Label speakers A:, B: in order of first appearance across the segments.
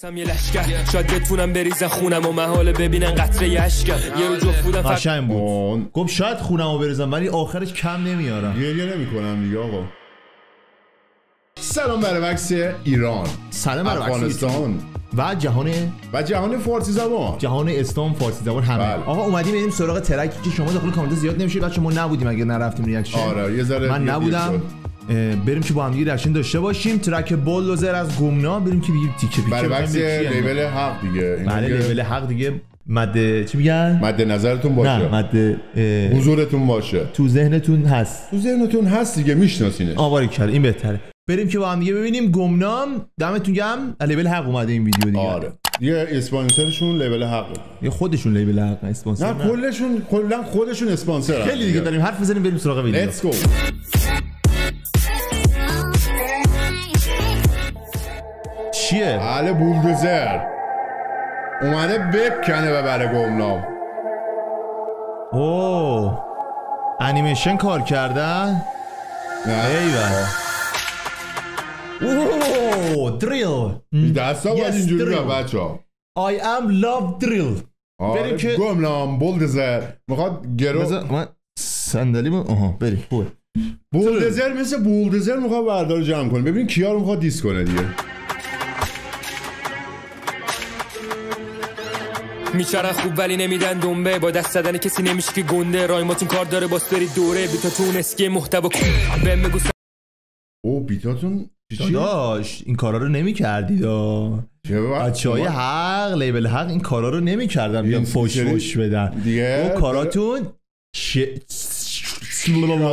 A: سم یه لشکر. شاید بتونم بریزن خونم و محاله ببینن قطره اشکم یه رو جفت بودم
B: قشنگ بود. گفت شاید خونمو بریزم ولی آخرش کم نمیارم.
C: گریه نمی کنم دیگه آقا. سلام برای وکس ایران.
B: سلام بر وکس
C: افغانستان.
B: و جهان
C: و جهان فارسی زبان.
B: جهان اسلام فارسی زبان همه.
C: بله.
B: آقا اومدیم بریم سراغ track ی که شما داخل کامنت زیاد نمیشه بچه ما نبودیم اگه نرفتیم reaction
C: آره یه ذره
B: من نبودم. بریم که با هم دیگه داشته باشیم. track بولدوزر از گمنام. بریم که بگیم تیکه به چی
C: لیبل حق دیگه.
B: بله لیبل حق دیگه. مد چی میگن؟
C: مد نظرتون باشه.
B: نه مد اه،
C: حضورتون باشه.
B: تو ذهنتون هست.
C: تو ذهنتون هست دیگه میشناسینش.
B: آواری کرد این بهتره. بریم که با هم دیگه ببینیم گمنام دمتون گرم. لیبل حق اومده این ویدیو دیگه.
C: آره. یه اسپانسرشون لیبل حقه.
B: یه خودشون لیبل حق اسپانسر
C: نه کلشون کلا خودشون اسپانسر
B: خیلی دیگه داریم حرف بزنیم بریم سراغ ویدیو.
C: let's go
B: چیه؟
C: بله بولدوزر. اومده بکنه ببره گمنام.
B: اوه انیمیشن کار کردن؟
C: نه.
B: اوه دریل.
C: دستا باید اینجوری
B: drill.
C: بچه ها
B: I am love drill. بریم که-
C: گمنام بولدوزر. می‌خواد گرو
B: بذار من صندلی من آها بریم خوبه.
C: بولدوزر مثل بولدوزر می‌خواد بردار جمع کنه. ببین کیا رو می‌خواد دیس کنه دیگه.
A: میچرن خوب ولی نمیدن دنبه. با دست زدن کسی نمیشه که گنده. رایماتون کار داره باس برید دوره. بیتاتون اسکی محتوا کن بهم بگو
C: او بیتاتون چی
B: داشت این کارا رو نمی کردید
C: چه
B: بچه های حق لیبل حق این کارا رو نمی کردن بیان فوش فوش بدن.
C: دیگه؟
B: او کاراتون ش...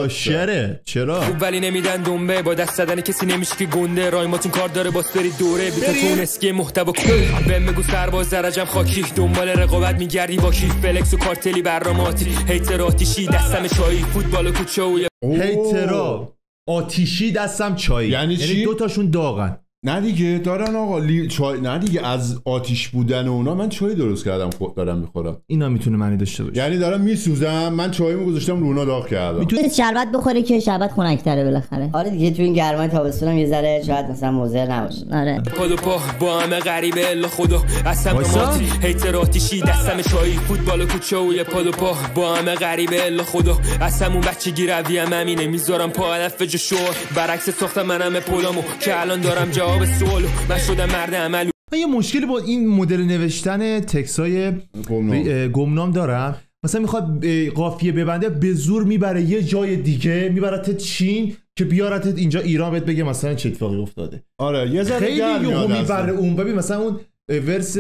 B: شره. چرا؟
A: خوب ولی نمیدن دنبه. با دست زدن کسی نمیشه که گنده. رایماتون کار داره باس برید دوره. بیتاتون اسکی محتوا کن بهم بگو سرباز درجم خاکی. دنبال رقابت میگردی با کی؟ فلکس و کارتلی برناماتی هیتر آتیشی دستم چایی. فوتبال و کوچه و.
B: هیترا آتیشی دستم چایی.
C: یعنی چی؟
B: دو تاشون داغن.
C: نه دیگه دارن آقا لی... چای... نه دیگه از آتیش بودن اونا من چای درست کردم خود دارم می‌خورم.
B: اینا می‌تونه معنی داشته باشه.
C: یعنی دارم میسوزم من چایمو گذاشتم رو اونا داغ کردم.
B: می‌تونی
D: شربت بخوری که شربت خنک‌تره بالاخره.
E: آره دیگه تو این گرمای تابستونم یه ذره شاید مثلا موزر نباشه.
D: آره.
A: پا و پا با همه غریبه الا خدا اصلا. ماتی. هیتر آتیشی دستم چایی. فوتبال و کوچه و یه و پا با همه غریبه الا خدا اصلا اون بچگی رویم همینه. می‌ذارم پا علف جو شور. برعکس ساختم منم پولامو که الان دارم جواب سوالو من شدم مرد عملو
B: من یه مشکلی با این مدل نوشتن تکس های
C: گمنام.
B: گمنام دارم. مثلا می‌خواد قافیه ببنده به زور می‌بره یه جای دیگه میبرتت چین که بیارتت اینجا ایران بهت بگه مثلا چه اتفاقی افتاده.
C: آره یه ذره
B: خیلی یهو می‌بره
C: اصلا.
B: اون. ببین مثلا اون ورس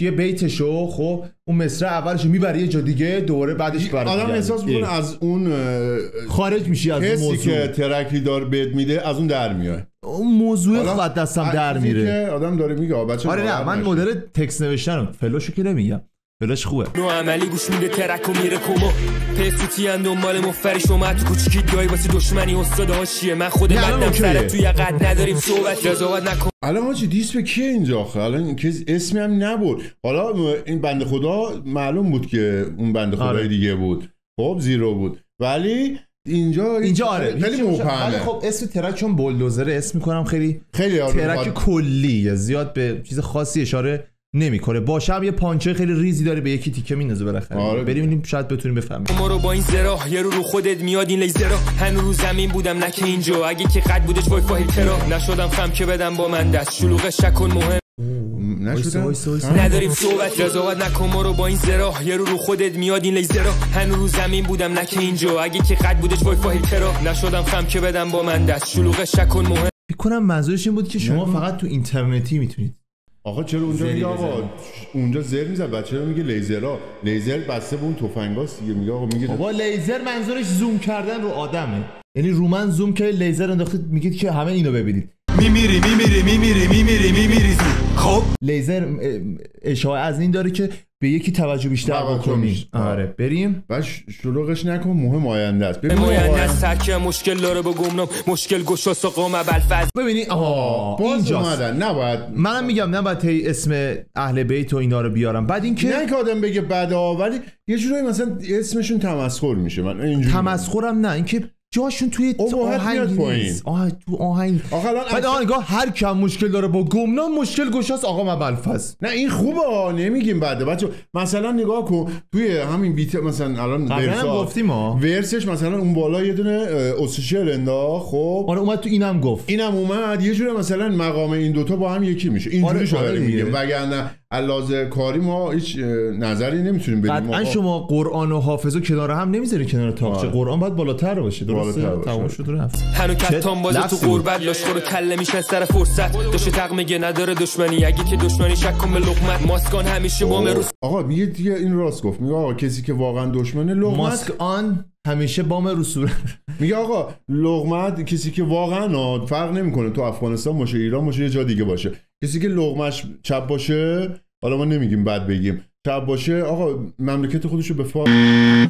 B: یه بیتشو خب اون مصرع اولشو می‌بره یه جا دیگه دوباره بعدش برمیگرده
C: آدم احساس می‌کنه. از اون
B: خارج میشی از اون موضوع.
C: که ترکی دار بهت میده از اون در میاد.
B: اون موضوع خود دستم در میره.
C: که آدم داره میگه بچه
B: آره نه من. مدل تکس نوشتنم فلاشو که نمیگم. فلاش خوبه.
A: نو عملی گوش میده ترک و میره کما پسوتی ان دنبال مفری شما تو کوچیکی دایی واسه دشمنی استاد هاشیه. من خود
B: اوکیه.
A: سرت توی قد نداریم صحبت قضاوت نکن.
C: الان ما چی دیس به کیه اینجا آخه؟ الان این کس اسمی هم نبود. حالا این بنده خدا معلوم بود که اون بنده خدای
B: آره.
C: دیگه بود. خب زیرو بود. ولی اینجا
B: اینجا آره
C: خیلی مبهمه
B: خب اسم ترک چون بولدوزره اسم می‌کنم خیلی
C: خیلی آره
B: ترک
C: می‌خواد-
B: کلی زیاد به چیز خاصی اشاره نمی‌کنه. باشه هم یه پانچه خیلی ریزی داره به یکی تیکه میندازه بالاخره.
C: آره.
B: بریم ببینیم شاید بتونیم بفهمیم.
A: ما رو با این زرا یه رو رو خودت میاد این لیزرا. هنو رو زمین بودم نه که اینجا. اگه که قد بودش وای فای ترا نشدم خم که بدم با من دست. شلوغش نکن مهم. نداریم صحبت قضاوت نکن ما رو با این زرا. یه رو رو خودت میاد این لیزرا هنو رو زمین بودم نه که اینجا. اگه که قد بودش وای فای ترا نشدم خم که بدم با من دست. شلوغش نکن مهم.
B: فکر کنم منظورش این بود که شما
C: نه.
B: فقط تو اینترنتی می‌تونید.
C: آقا چرا اونجا میگه آقا. اونجا زر می‌زد بچه رو میگه لیزرا لیزر بسته به اون تفنگاست دیگه. میگه آقا میگه
B: بابا لیزر منظورش زوم کردن رو آدمه. یعنی رو من زوم که لیزر انداختید میگید که همه اینو ببینید.
F: میمیری میمیری میمیری میمیری میمیری. خب.
B: لیزر اشاره از این داره که به یکی توجه بیشتر بکنی. آره بریم.
C: و ش- شلوغش نکن مهم آینده است. ببین آقا،
A: از ترکیه مشکل داره با گمنام مشکل و قام بلفظ
B: ببینی آها
C: اومدن. نباید
B: منم میگم نباید اسم اهل بیت و اینا رو بیارم. بعد اینکه
C: نه که آدم بگه بده ولی یه جورایی مثلا اسمشون تمسخر میشه. من اینجوری
B: تمسخرم نه. اینکه جاشون توی آهنگ. نیست. آه تو آهنگ.
C: آخه الان
B: بعد نگاه هر کم مشکل داره با گمنام مشکل گشاست. آقا من بلفظ
C: نه این خوبه ها، نمیگیم بعده بچه مثلا نگاه کن توی همین بیت مثلا الان ورسا-
B: گفتیم.
C: ورسش مثلا اون بالا یه دونه اوسیشل انداخت خب؟
B: آره اومد تو اینم گفت.
C: اینم اومد. یه جوری مثلا مقام این دوتا با هم یکی میشه. اینجوری
B: آره،
C: شده
B: آره دیگه.
C: میگیم وگرنه علاوه کاری ما هیچ نظری نمی‌تونیم بدیم.
B: قطعا. شما قرآن و حافظ و کنار هم نمی‌ذاری کنار تاقچه.
C: آره.
B: قرآن باید بالاتر باشه. درسته؟
C: بالاتر باشه.
B: تمام شد رفت.
A: هنو کتان بازه تو. قربت لاشخور و کله میشه سر فرصت. داشته تق میگه نداره دشمنی. اگه که دشمنی شک کن به لقمت. ماسکان همیشه با روز
C: آقا میگه دیگه این راست گفت. میگه آقا کسی که واقعا دشمنه لغمت
B: ماسک آن همیشه بام رو صورت
C: میگه آقا لغمت کسی که واقعا فرق نمی‌کنه. تو افغانستان باشه ایران باشه یه جا دیگه باشه. کسی که لغمش چپ باشه حالا ما نمیگیم بد بگیم. چپ باشه آقا مملکت خودشو به فا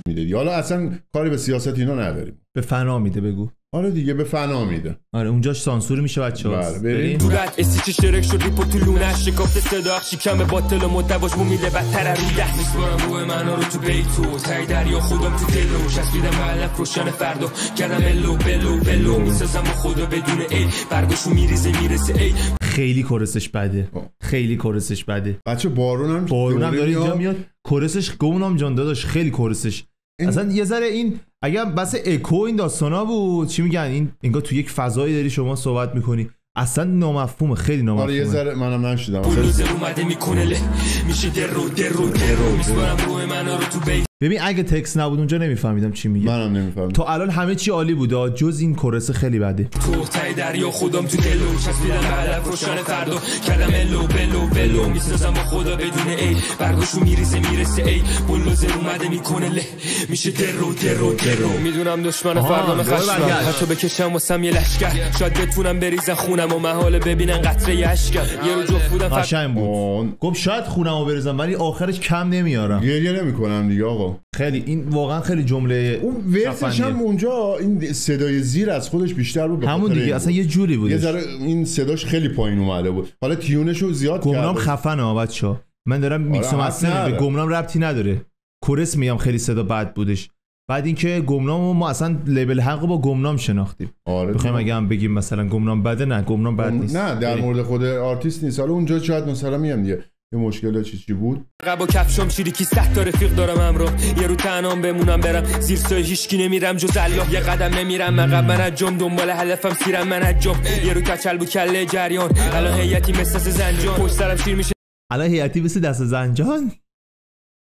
C: میده. حالا اصلا کاری به سیاست اینا نداریم.
B: به فنا میده بگو.
C: آره دیگه به فنا میده.
B: آره اونجاش سانسور میشه بچه
C: بله، بریم.
A: دورت استیچ شرک شد ریپو تو لونش شکافت صدا شکم به باطل و مدواش مومیده بدتر رو ده. میسپارم روح من رو تو بیتو تای دریا خودم تو دلو شسبیدم معلق روشن فردا. کردم الو بلو بلو. می‌سازم و خدا بدون ای برگاشو میریزه می‌رسه ای
B: خیلی کورسش بده. خیلی کورسش بده.
C: بچه بارون هم
B: بارون هم داره اینجا
C: میاد.
B: کورسش گمنام جان داداش خیلی کورسش.
C: این-
B: اصلا یه ذره این اگر بس اکو این داستانا بود چی میگن؟ این انگار تو یک فضایی داری شما صحبت می‌کنی. اصلا نامفهومه خیلی
C: آره یه
B: نامفهومه
C: ذره منم نشیدم.
A: بلوزر اومده می‌کنه له. میشه در رو در رو در رو میسپارم روح من رو تو
B: ببین اگه تکس نبود اونجا نمیفهمیدم چی میگه.
C: منم نمی‌فهمم
B: تا الان همه چی عالی بوده جز این کورس خیلی بده.
A: تو تای دریا خودم تو دلو چسبیدم معلق روشن فردا. کردم الو بلو بلو می‌سازم با خدا بدون ای برگاشو میریزه می‌رسه ای بلوزر اومده می‌کنه له. میشه در رو در رو در رو می‌دونم دشمن فردا
B: برگشت.
A: حتی بکشم واسم یه لشکر. شاید بتونم بریزن خونم. و محاله ببینن قطره اشکم یه رو جفت بودم فقط
B: قشنگ بود. گفت شاید خونمو بریزم ولی آخرش کم نمیارم.
C: گریه نمی‌کنم دیگه آقا.
B: خیلی این واقعا خیلی جمله
C: اون verse
B: ش.
C: هم اونجا این صدای زیر از خودش بیشتر بود
B: همون دیگه اصلا. یه جوری
C: یه
B: بود
C: ذره این صداش خیلی پایین اومده بود. حالا tune شو زیاد
B: گمنام
C: کرده.
B: خفنه ها بچه من دارم میکس و
C: حق
B: master به
C: نداره.
B: گمنام ربطی نداره. chorus میگم خیلی صدا بد بودش. بعد اینکه گمنام ما اصلا label حق رو با گمنام شناختیم.
C: آره
B: بخوایم. اگه هم بگیم مثلا گمنام بده نه گمنام بد نیست.
C: نه در
B: بریم.
C: مورد خود آرتیست نیست. حالا اونجا شاید مثلا میگم دیگه. یه مشکل چی چی بود؟
A: قبا کفشم چیریکی صد تا رفیق دارم همراه یه رو تنام بمونم برم. زیر سایه هیچکی نمیرم جز الله. یه قدم نمیرم. عقب من حجم دنبال هدفم سیرم. من حجم یه رو کچل بو کله جریان. الان هیئتی مثل زنجان پشت سرم شیر میشه.
B: الان هیئتی مثل دست زنجان.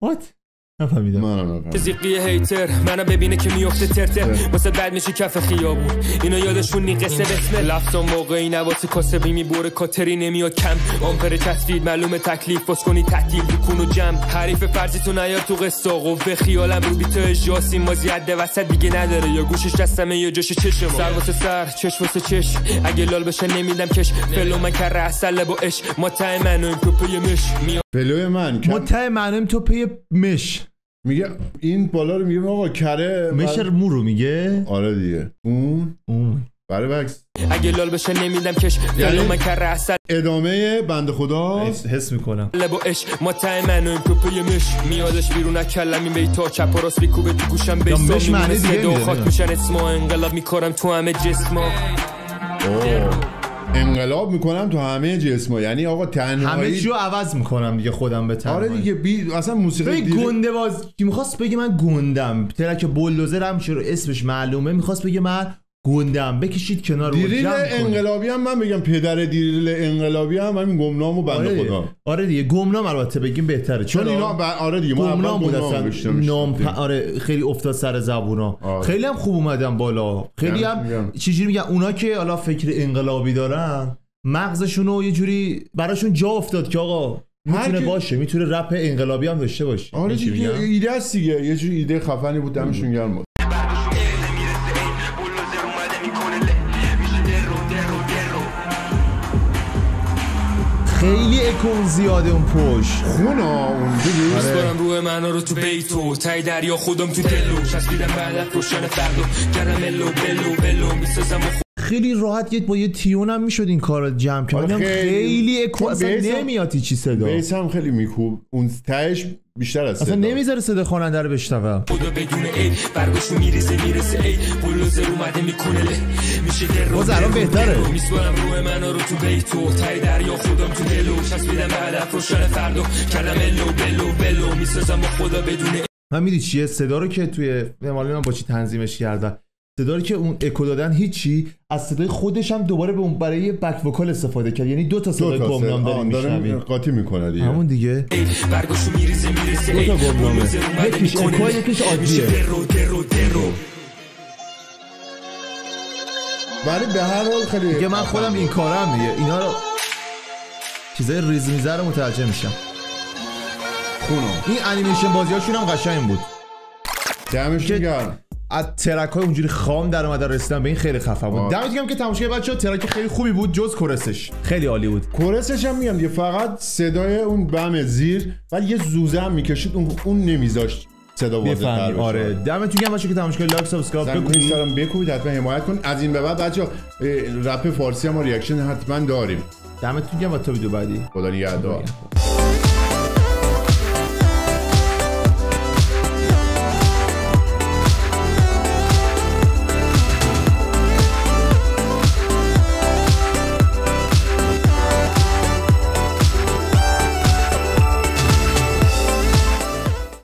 B: وات نفهمیدم.
C: منم نفهمیدم.
A: زیقی هیتر. منو ببینه که میفته ترتر. واسه بعد میشه کف خیابون. اینا یادشون نی قصه بسمه لفتم موقعی نواسه کاسبی می‌بره کاتری نمیاد کم. آمپر تصویر معلومه تکلیف. باز کنی تعطیل بکن و جمع. حریف فرضی تو نیار تو قصه قوه خیالم رو بیتو اجاسی مازی حد وسط دیگه نداره. یا گوشش دستمه یا جاش چشم. سر واسه سر چش واسه چش. اگه لال بشه نمیدم کش. فلو من کر اصل با اش. ما ته منو این توپه مش. میاد.
C: فلوی من کم-
B: متع معنیم تو پی مش.
C: میگه این بالا رو میگه آقا کره
B: مش
C: بعد-
B: مو رو میگه؟
C: آره دیگه. اون.
B: اون.
C: برای بکس.
A: اگه لال بشه نمیدم کش. فلو من کر اصل
C: ادامه بنده خدا.
B: حس, می‌کنم.
A: لب و اش. ما تای منو این توپه مش. میادش بیرون از کلم این بیتا. چپ و راست بیکوبه تو گوشم بیسا
B: مش معنی
A: میمونه
B: دیگه
A: صدا و
B: میده،
A: خاک. میشن اسما. انقلاب می‌کنم تو همه جسما.
C: اوه. انقلاب می‌کنم تو همه جسما یعنی آقا
B: همه
C: تنهایی
B: چی رو عوض می‌کنم دیگه خودم به
C: آره
B: تنهایی.
C: دیگه بی... اصلا موسیقی دیره-
B: گنده باز کی می‌خواست بگه من گندم؟ ترک بولدوزر هم چرا اسمش معلومه. می‌خواست بگه من گندم بکشید کنار
C: دیریل. انقلابی هم من بگم پدر دیریل انقلابی هم همین گمنام و بنده
B: آره
C: خدا.
B: آره دیگه گمنام البته بگیم بهتره
C: چون؟ اینا ب... آره دیگه ما
B: گمنام بود اصلا نام. پ- آره خیلی افتاد سر زبونا
C: آره.
B: خیلی هم خوب اومدن بالا خیلی
C: دمت
B: هم. چجوری میگن اونا که حالا فکر انقلابی دارن مغزشون رو یه جوری براشون جا افتاد که آقا می‌تونه
C: کی-
B: باشه می‌تونه رپ انقلابی هم داشته باشه
C: آره
B: چی
C: دیگه؟ ایده است دیگه یه جور ایده خفنی بود دمشون گرم
B: خیلی اکون زیاده اون پشت.
C: خونا اون دیدی؟
A: میسپارم روح من رو تو بیتو تای دریا خودم تو دلو. چسبیدم بعدت روشن فردا. کردم الو بلو بلو می‌سازم
B: خیلی راحت یه با یه تیون هم می‌شد این کار رو جمع کرد
C: آره خیلی.
B: خیلی اکو اصلا نمیاد چی صدا.
C: بیس هم خیلی میکوب. اون تهش بیشتر از
B: اصلا
C: صدا.
B: نمی‌ذاره صدا خواننده رو بشنوم
A: خدا بدون ای برگشو میریزه می‌رسه ای بلوزر اومده می‌کنه. له میشه در
B: باز الان بهتره.
A: میسپارم روح منو رو تو بیت تو تای دریا. خودم تو دلو چسبیدم به هدف روشن فردا کردم الو بلو بلو. می‌سازم خدا بدون ای
B: من میدی چیه؟ صدا رو که توی معلومه من با چی تنظیمش کردم صدا رو که اون اکو دادن هیچی از صدای خودش هم دوباره به اون برای بک وکال استفاده کرد. یعنی دو تا صدای گمنام
C: داره
B: میشنویم.
C: قاطی می‌کنه دیگه.
B: همون دیگه.
A: برگشو میریزه می‌رسه
B: دو تا گمنامه. یکیش اکو، عادیه.
C: ولی به هر حال خیلی
B: دیگه من خودم این کارم دیگه. اینا رو چیزای ریز میزه رو متوجه میشم.
C: خونم.
B: این انیمیشن بازی هاشون هم قشنگ بود.
C: دمش
B: که-
C: گرم.
B: از track های اونجوری خام در اومده رسیدن به این خیلی خفن بود. دمتون گرم که تماشای بچه‌ها track خیلی خوبی بود جز chorus ش. خیلی عالی بود.
C: chorus ش هم میگم فقط صدای اون بم زیر ولی یه زوزه هم می‌کشید اون اون نمیذاشت صدا واضح تر
B: بفهمی
C: بشه.
B: آره. دمتون گرم بچه‌ها که تماشای like
C: subscribe
B: بکنید.
C: اینستاگرام بکوبید حتما حمایت کن. از این به بعد بچه رپ فارسی هم reaction حتما داریم.
B: دمتون گرم و تا ویدیو بعدی.
C: خدا نگهدار.